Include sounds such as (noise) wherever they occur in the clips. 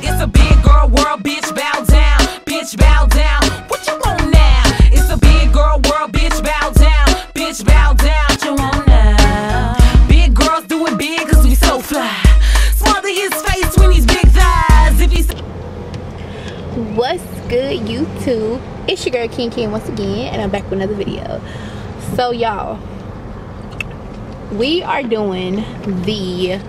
It's a big girl world, bitch, bow down. Bitch, bow down. What you want now? It's a big girl world, bitch, bow down. Bitch, bow down. What you want now? Big girls do it big cause we so fly. Smother his face when he's big thighs. If he's What's good YouTube? It's your girl Ken Ken once again and I'm back with another video. So y'all, we are doing the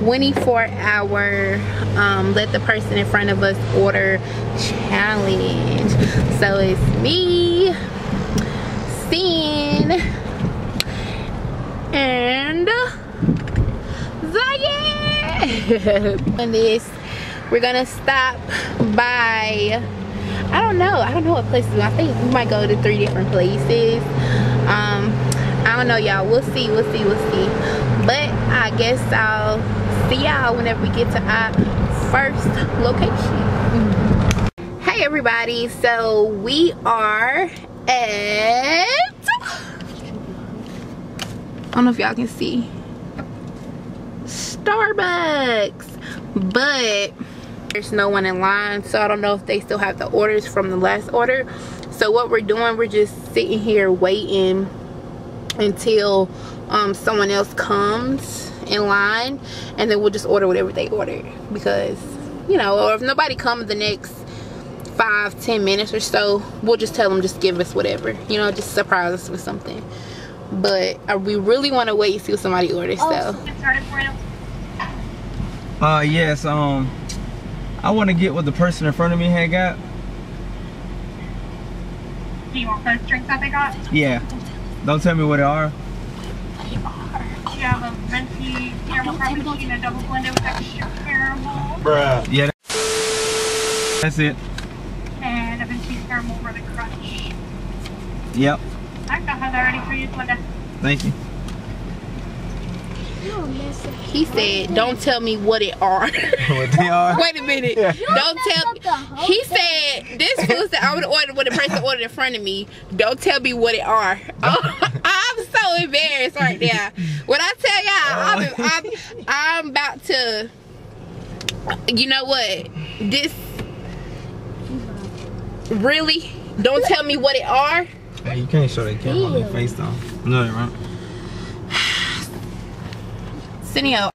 24 hour um, let the person in front of us order challenge. So it's me, Sin, and Zaya. and this we're gonna stop by I don't know I don't know what places I think we might go to three different places um I don't know y'all we'll see we'll see we'll see but I guess I'll see y'all whenever we get to our first location. Hey everybody. So we are at I don't know if y'all can see Starbucks. But there's no one in line so I don't know if they still have the orders from the last order. So what we're doing we're just sitting here waiting until um, someone else comes in line and then we'll just order whatever they order because you know or if nobody comes the next five ten minutes or so we'll just tell them just give us whatever you know just surprise us with something but uh, we really want to wait and see what somebody orders so Get started for you. Uh, yes, um, I want to get what the person in front of me had got. Do you want those drinks that they got? Yeah. Don't tell me what they are. Do you have a venti caramel frappuccino double blended with extra caramel Bruh. Yeah. That's it. and a venti caramel ribbon crunch? Yep. I got that ready for you, Linda. Thank you. he said don't tell me what it are (laughs) what they are? (laughs) Wait a minute. Don't tell He said this food said I would order what the person ordered in front of me. Don't tell me what it are. I'm (laughs) so embarrassed right now. When I tell y'all I'm, oh. I'm I'm about to you know what? This really don't tell me what it are. Hey, you can't show that camera on your face though. No, right? (sighs) Cineo,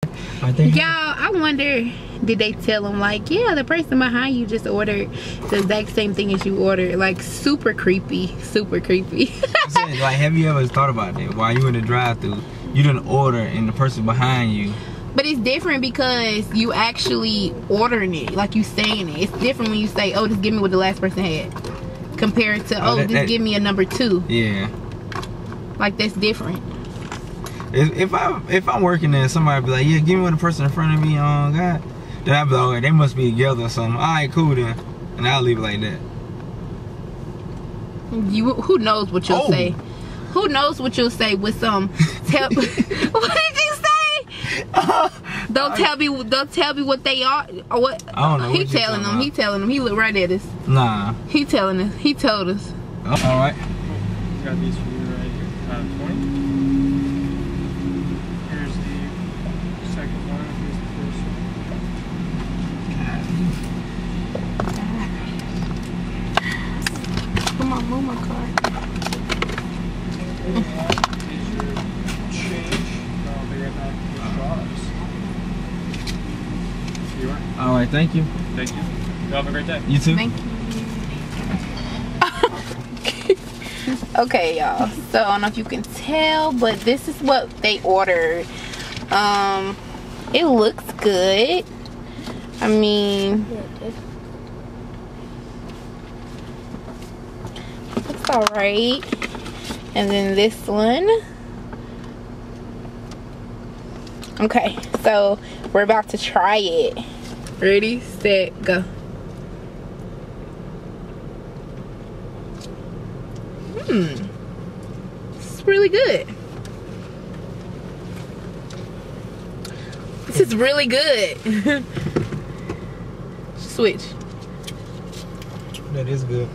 y'all, I wonder did they tell him like, yeah, the person behind you just ordered the exact same thing as you ordered? Like super creepy, super creepy. (laughs) Saying, like, have you ever thought about that? While you in the drive-through, you didn't order, and the person behind you. But it's different because you actually ordering it, like you saying it. It's different when you say, "Oh, just give me what the last person had," compared to, Oh, "Oh, that- just that- give me a number two. Yeah. Like that's different. If, if I if I'm working there, somebody be like, yeah, give me what the person in front of me on God. Then I'd be like, okay, they must be together or something. All right, cool then, and I'll leave it like that. You who knows what you'll Oh. say? Who knows what you'll say with some? Tell, (laughs) what did you say? (laughs) Don't tell me. Don't tell me what they are. Or what? I don't know He what telling them. talking He telling them. He looked right at us. Nah. He telling us. He told us. Oh, all right. Got these for you right here. Uh, 20. Here's the second one. Here's the first one. Come on, move my car. Here's your change. I'll be right back with straws. You are. All right. Thank you. Thank you. You have a great day. You too. Thank you. (laughs) okay, y'all. So I don't know if you can tell, but this is what they ordered. Um, it looks good. I mean, looks alright. And then this one. Okay, so we're about to try it. Ready, set, go. Hmm. It's really good. This is really good. (laughs) Switch. That is good.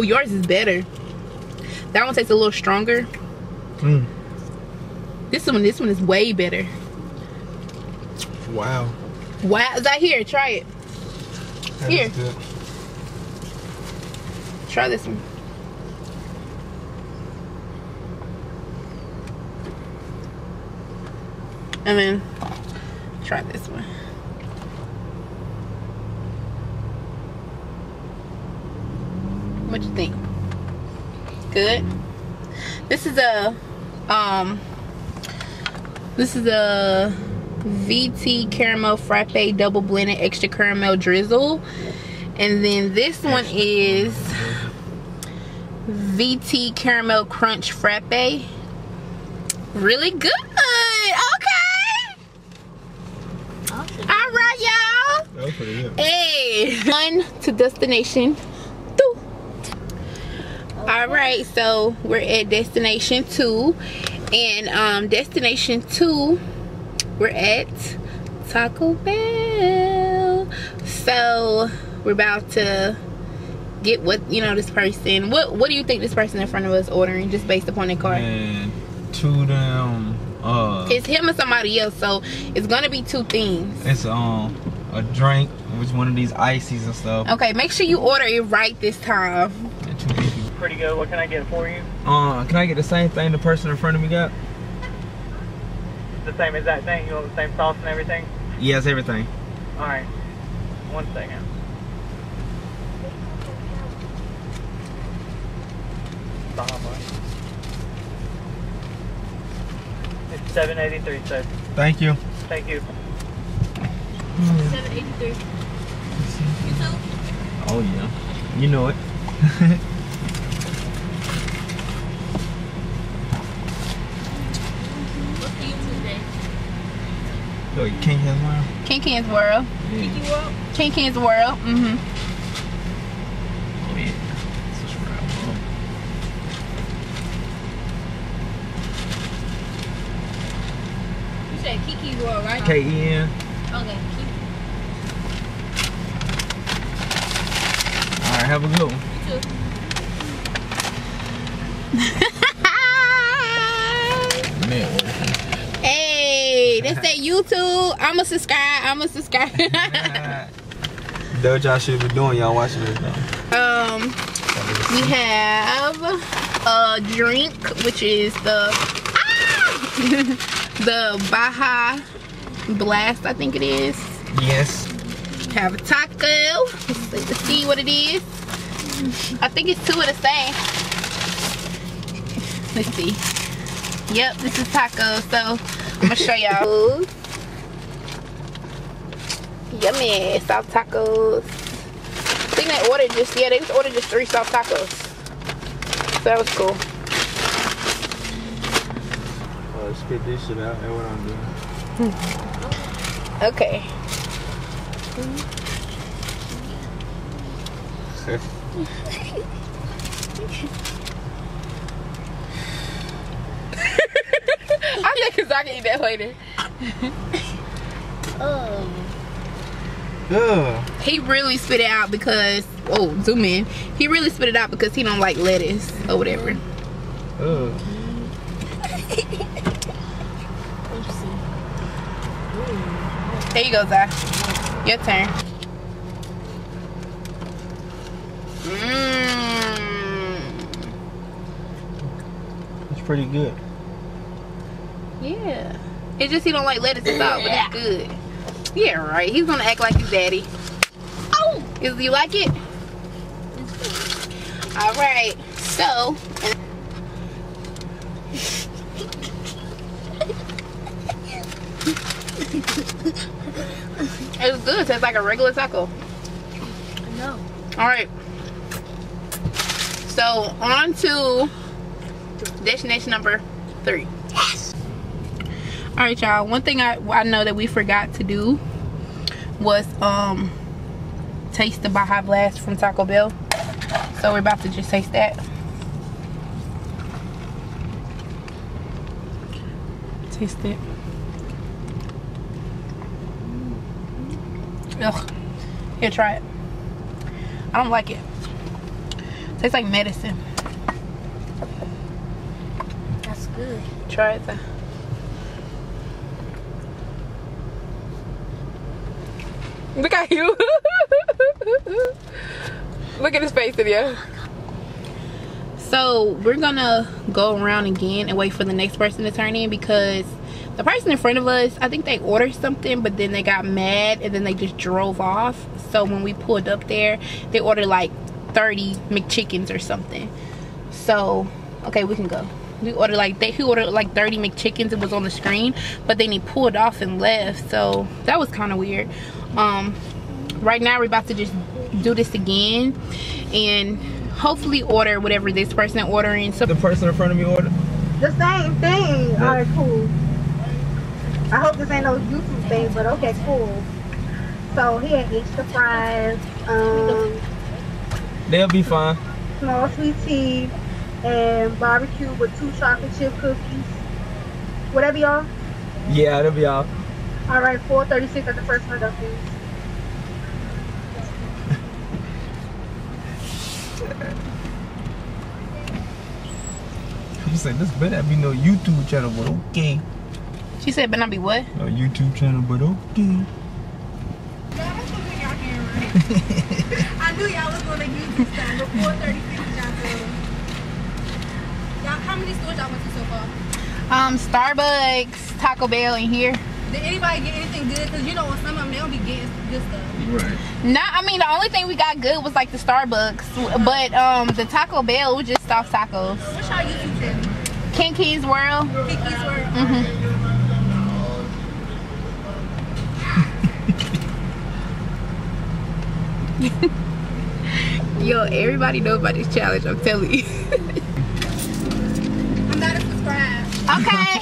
Oh, yours is better. That one tastes a little stronger. Mm. This one, this one is way better. Wow. Wow, is that here? Try it. That Here. Try this one. And then try this one. What you think? Good. This is a um this is a venti caramel frappe double blended extra caramel drizzle. And then this one is venti caramel crunch frappe. Really good. Okay. All right, y'all. That was pretty good. Hey, on to destination two. All right, so we're at destination two, and um, destination two, we're at Taco Bell. So we're about to get what you know this person. What What do you think this person in front of us ordering just based upon their card? And two of them, uh, It's him or somebody else, so it's gonna be two things. it's um a drink, which one of these ices and stuff. Okay, make sure you order it right this time. And two people. Pretty good. What can I get for you? Uh, can I get the same thing the person in front of me got? The same exact thing. You want the same sauce and everything? Yes, everything. All right. One second. So how much? It's seven eighty three, sir. Thank you. Thank you. Seven eighty three. Oh yeah, you know it. (laughs) Yo, you can't. King King's World. King King's World. Mm-hmm. Oh yeah. Subscribe. You said Kiki's World, right? K E N. Okay. All right, have a good one. Man, (laughs) hey, that's that YouTube. I'ma subscribe. I'ma subscribe. (laughs) That's what y'all should be doing. Y'all watching this now. um, we have a drink, which is the ah! (laughs) the Baja Blast. I think it is. Yes. Have a taco. Let's see what it is. I think it's two of the same. Let's see. Yep, this is taco. So I'm gonna show y'all. (laughs) Yummy soft tacos. I think they ordered just yeah, they just ordered just three soft tacos. So that was cool. Oh, let's get this shit out. That's what I'm doing. Okay. (laughs) I think cause I can eat that later. Um. Ugh. He really spit it out because oh zoom in. He really spit it out because he don't like lettuce or whatever. Ugh. There you go, Zai. Your turn. Mmm. It's pretty good. Yeah. It's just he don't like lettuce at all, but it's good. Yeah, right. He's gonna act like his daddy. Oh, is you like it? All right. So. (laughs) It's good. Tastes like a regular taco. No. All right. So on to destination number three. Yes. All right, y'all. One thing I I know that we forgot to do was um taste the Baja Blast from Taco Bell. So we're about to just taste that. Taste it. Ugh. Here, try it. I don't like it. Tastes like medicine. That's good. Try it. Though. Look at you. (laughs) Look at his face, video. So we're gonna go around again and wait for the next person to turn in because the person in front of us, I think they ordered something, but then they got mad and then they just drove off. So when we pulled up there, they ordered like 30 McChickens or something. So, okay, we can go. We ordered like they he ordered like 30 McChickens. It was on the screen, but then he pulled off and left. So that was kind of weird. Um, right now we're about to just do this again and hopefully order whatever this person ordering. So The person in front of me ordered. The same thing. All right, cool. I hope this ain't no YouTube thing, but okay, cool. So he had extra fries, um, They'll be fine. small sweet tea, and barbecue with two chocolate chip cookies. Whatever, y'all. Yeah, they'll be all. All right, 436 at the first window, please. She said this better be no YouTube channel, but okay. she said, "But not be what?" No YouTube channel, but okay. (laughs) I knew y'all was gonna use this time before 36 y'all. Y'all, how many stores y'all went to so far? Um, Starbucks, Taco Bell in here. Did anybody get anything good? Because you know, with some of them, they don't be getting good stuff. Right. Nah, I mean the only thing we got good was like the Starbucks, but um the Taco Bell was just soft tacos. What's y'all YouTube channel? King Keys World. Kiki's World. hmm (laughs) Yo, everybody knows about this challenge. I'm telling you. I'm not a subscribe. Okay.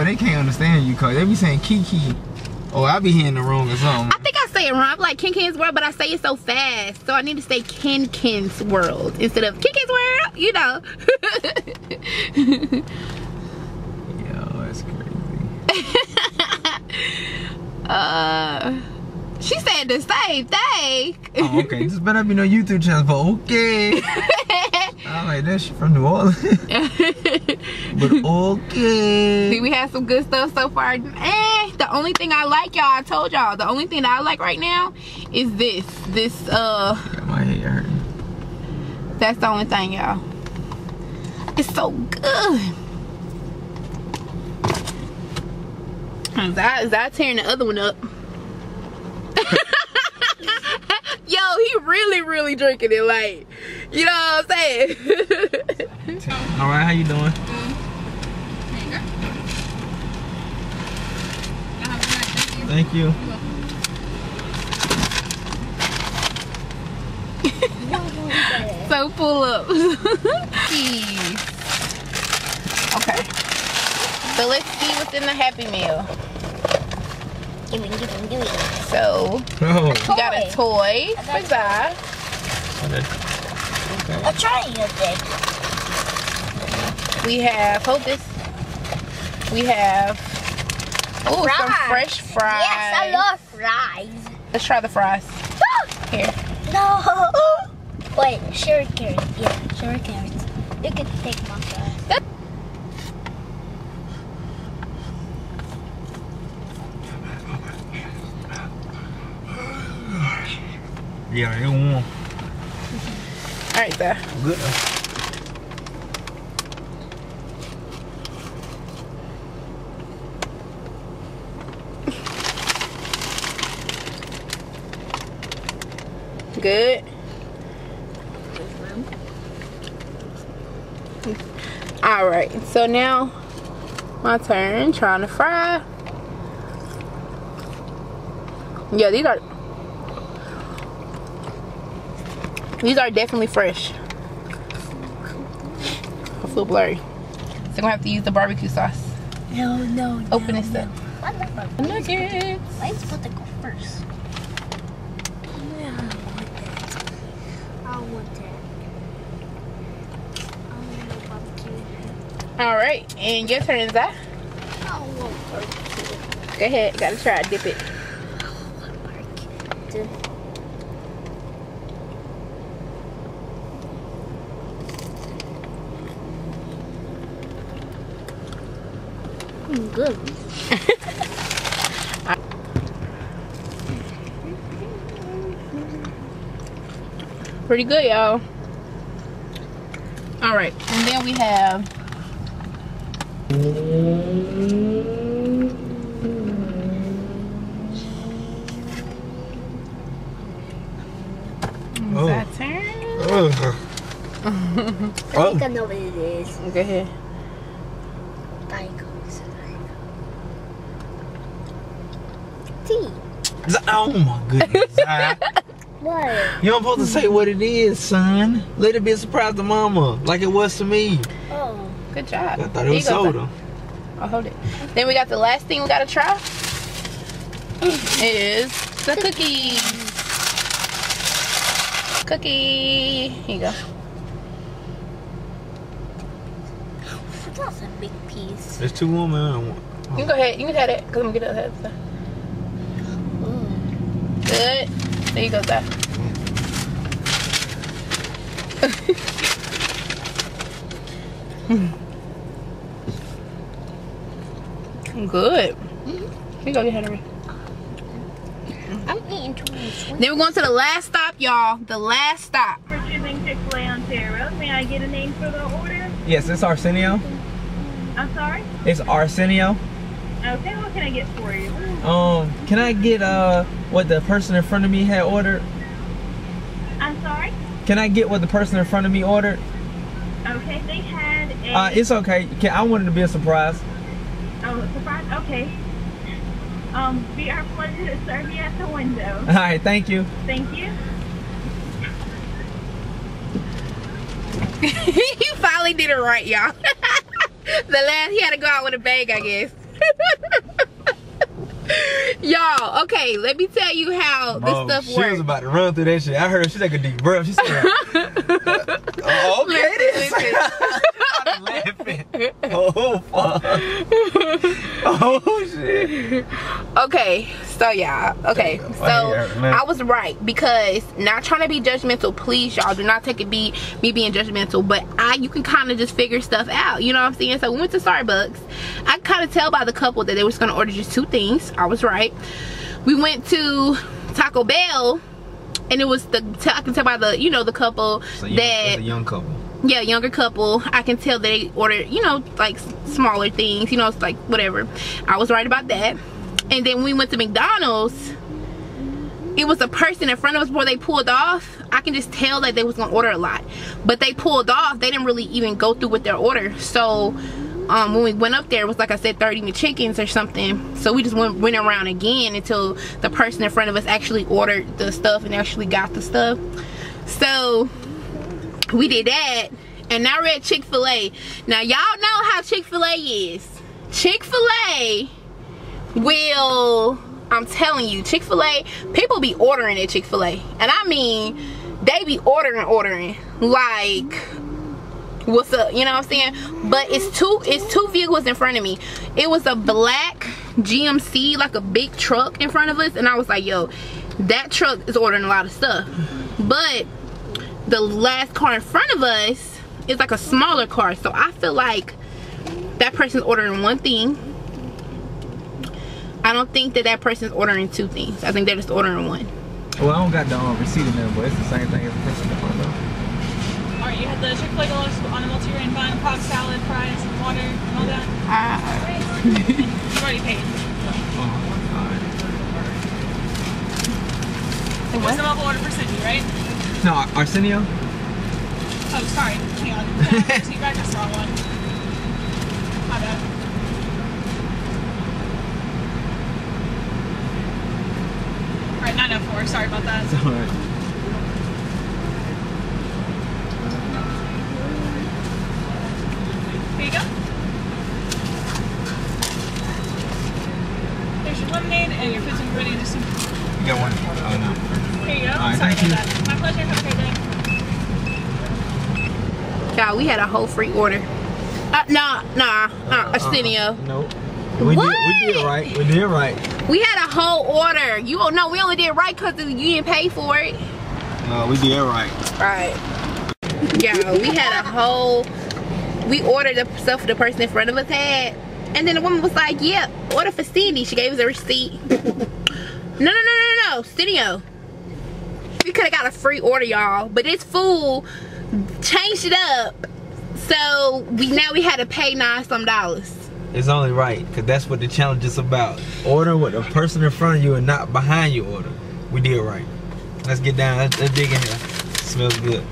But they can't understand you, cause they be saying Kiki. Oh, I be hearing the wrong or something. I think I say it wrong. I'm like Ken Ken's World, but I say it so fast. So I need to say Ken Ken's World instead of Ken Ken's World, you know. (laughs) Yo, that's crazy. (laughs) uh, she said the same thing. Oh, okay. This better be no YouTube channel, but okay. I'm like, that shit from New Orleans. (laughs) but okay. See, we had some good stuff so far. Eh, the only thing I like, y'all, I told y'all, the only thing that I like right now is this. This, uh, Got my head hurting. that's the only thing, y'all. It's so good. Zai, that tearing the other one up. Yo, he really, really drinking it like, you know what I'm saying? (laughs) All right, how you doing? Thank you. so full up. Jeez. Okay. So let's see what's in the Happy Meal. Give me, give me, give me. So Oh. we got a oh. toy for Zai. I'm trying think. We have hold this. We have oh some fresh fries. Yes, I love fries. Let's try the fries. Oh. Here. No. (gasps) Wait, sure carrots. Yeah, sure carrots. You can take my Yeah, it warm. All right, Zai. Good. Good. All right. So now my turn trying to fry. Yeah, these are these are definitely fresh. I feel blurry. So I'm gonna have to use the barbecue sauce. No, no, Open this up. I love our Nuggets. Why is supposed to go first? Yeah, I want that. I want that. I want no barbecue. All right, and your turn, Zai. I want barbecue. Go ahead. Gotta try it. Dip it. Mm, Good. (laughs) Pretty good, y'all. All right, and then we have Oh. that turn. Ugh. I Oh. (laughs) think I know what it is. Go ahead. Oh my goodness. What? you don't supposed to say what it is, son. Let it be a surprise to mama, like it was to me. Oh. Good job. I thought Here it was you go, soda. I'll hold it. Then we got the last thing we gotta try. (laughs) Is the cookies. Cookie. Here you go. That's a big piece. There's two women and. You can go ahead. You can have it. Cause I'm gonna get the other stuff. Mm. Good. There you go, Zach. (laughs) Good. Here you go, get Henry. I'm eating too many sweets. Then we're going to the last stop, y'all. The last stop. For choosing Chick-fil-A on Terry Road, may I get a name for the order? Yes, it's Arsenio. I'm sorry? It's Arsenio. Okay, what can I get for you? Um, can I get uh what the person in front of me had ordered? I'm sorry? Can I get what the person in front of me ordered? Okay, they had a... Uh, it's okay. Can, I wanted to be a surprise. Oh, surprise? Okay. Um, be our pleasure to serve you at the window. (laughs) All right, thank you. Thank you. (laughs) he finally did it right, y'all. (laughs) the last he had to go out with a bag, I guess. (laughs) y'all, okay, let me tell you how this stuff works. she was about to run through that shit. I heard. She took a deep breath. She said, oh, (laughs) "Okay, Listen, this." Laughing. Oh fuck. oh shit. Okay, so y'all, okay, so I hear her now. I was right because not trying to be judgmental. Please, y'all, do not take it be me being judgmental. But I, you can kind of just figure stuff out. You know what I'm saying? So we went to Starbucks. I kind of tell by the couple that they was gonna order just two things. I was right. We went to Taco Bell. And it was the I can tell by the you know the couple So that young couple. Yeah younger couple. I can tell they ordered you know like smaller things you know it's like whatever. I was right about that. And then we went to mcdonald's. It was a person in front of us before they pulled off. I can just tell that they was gonna order a lot. But they pulled off they didn't really even go through with their order. So um, when we went up there it was like i said 30 chickens or something. So we just went, went around again until the person in front of us actually ordered the stuff and actually got the stuff. So we did that. And now we're at chick-fil-a. Now y'all know how chick-fil-a is. Chick-fil-a will i'm telling you chick-fil-a people be ordering at chick-fil-a. And i mean they be ordering ordering. Like what's up you know what i'm saying? But it's two it's two vehicles in front of me. It was a black gmc like a big truck in front of us. And i was like yo that truck is ordering a lot of stuff. But the last car in front of us is like a smaller car so i feel like that person's ordering one thing i don't think that that person's ordering two things i think they're just ordering one Well, I don't got the um, receipt in there, but it's the same thing as the person in front of. Alright, you had the Chick-fil-A deluxe on a multi-grain bun, Cobb salad, fries, water, and all that. (laughs) You've already paid. It was the mobile order for Sydney, right? No, Arsenio. Oh, sorry. Hang on. See, back that's the wrong one. My bad. Alright, 904. Sorry about that. It's all right. Here you go. There's your lemonade and your food's ready to soup. You got one? Oh no. Here you go. All right, Sorry thank about you. that. My pleasure. Have a great day. Y'all, we had a whole free order. Uh, nah, nah, uh, Arsenio. Nope. We What? did, we did it right. We did it right. We had a whole order. You don't know, we only did right because you didn't pay for it. No, we did it right. Right. Yeah, we had a whole. We ordered the stuff the person in front of us had, And then the woman was like, yeah, order for Cindy. She gave us a receipt. (laughs) no, no, no, no, no, Cindy. We could have got a free order, y'all. But this fool changed it up. So we now we had to pay nine some dollars. It's only right, because that's what the challenge is about. Order with the person in front of you and not behind you order. We did right. Let's get down. Let's, let's dig in here. Smells good.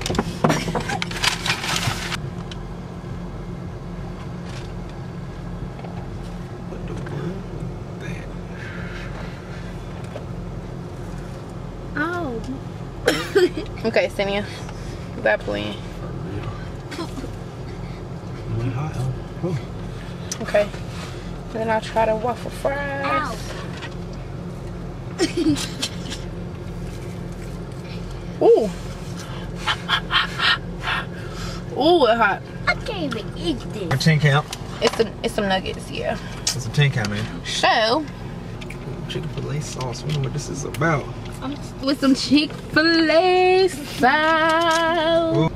What the world? Oh. (laughs) Okay, Cindy. That playing. Mm, hot, huh? Oh. Okay. And then I'll try the waffle fries. Ow. Ooh. Ooh, it's hot. I can't even eat this. A 10 count. It's some it's some nuggets, yeah. It's a 10 count, man. So Chick-fil-A sauce. We know what this is about. with some Chick-fil-A sauce.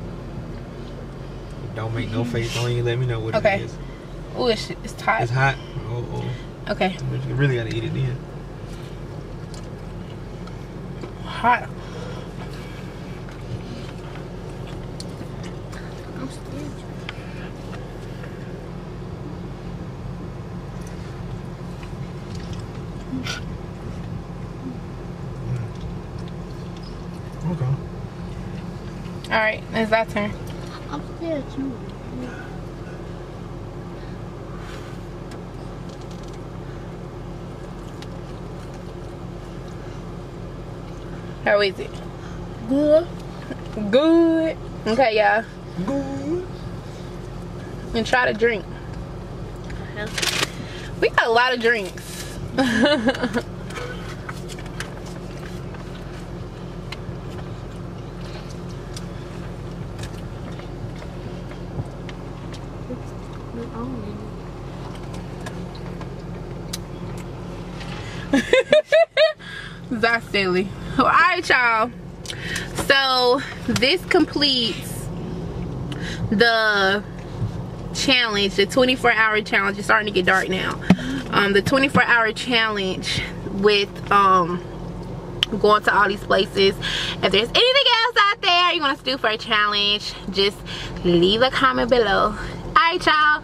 Don't make no face. Don't even let me know what Okay. it is. Ooh, it's, it's hot. It's hot. Oh, oh. Okay. You really gotta eat it then. Hot. I'm scared. Mm. Okay. All right, it's that turn. Scared too. How is it? Good. Good. Okay, y'all. Good. And try to drink. We got a lot of drinks. (laughs) That's silly. All right, y'all. So this completes the challenge, the 24 hour challenge. It's starting to get dark now. Um, the 24 hour challenge with um going to all these places. If there's anything else out there you want us to do for a challenge, just leave a comment below. Alright y'all,